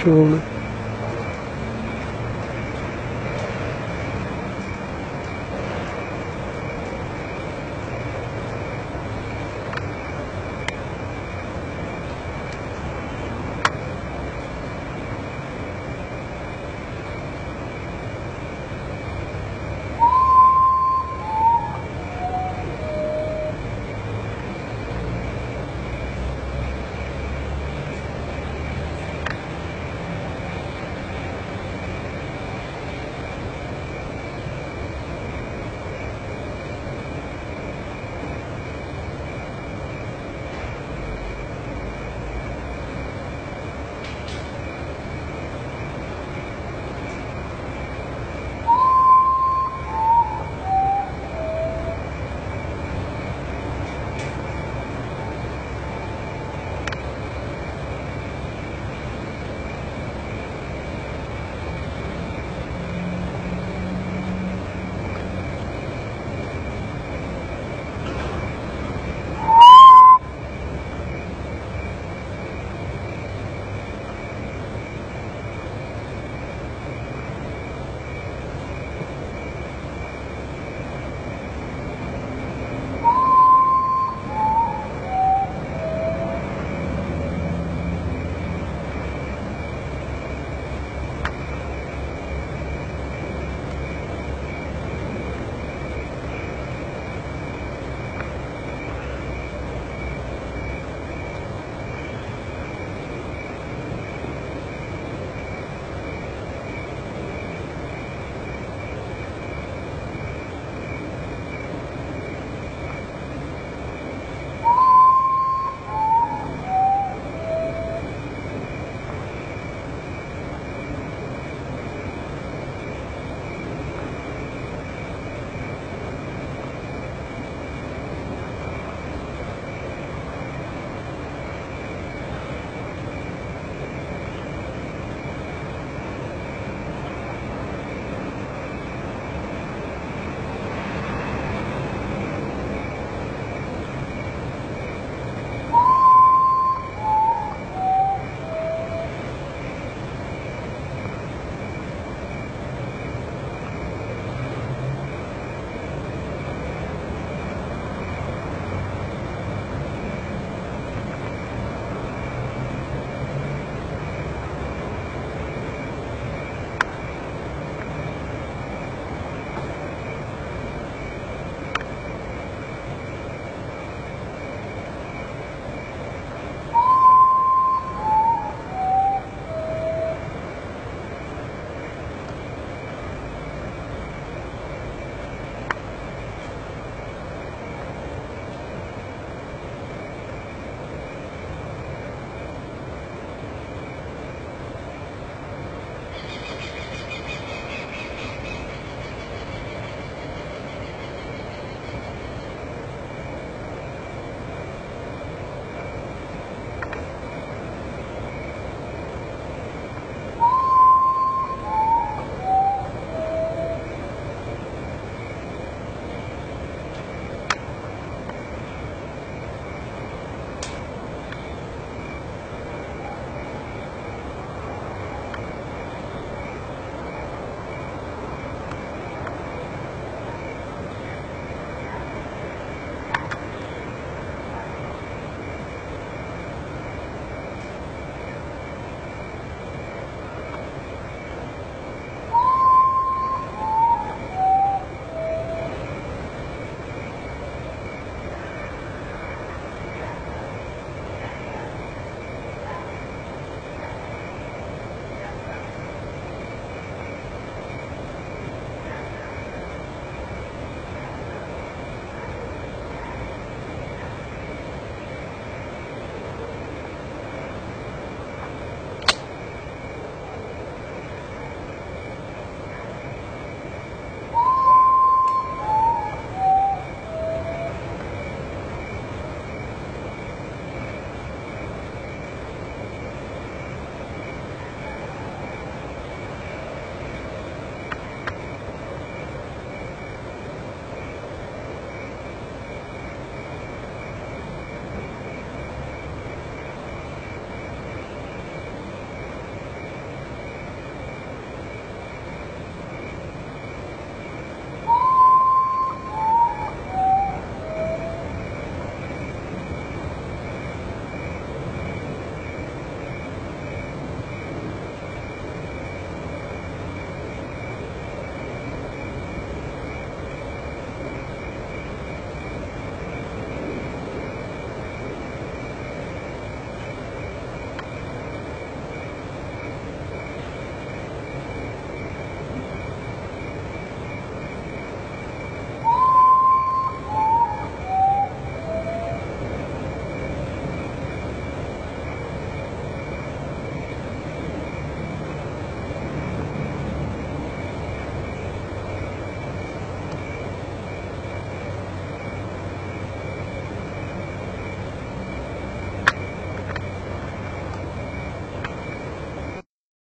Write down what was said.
Sure.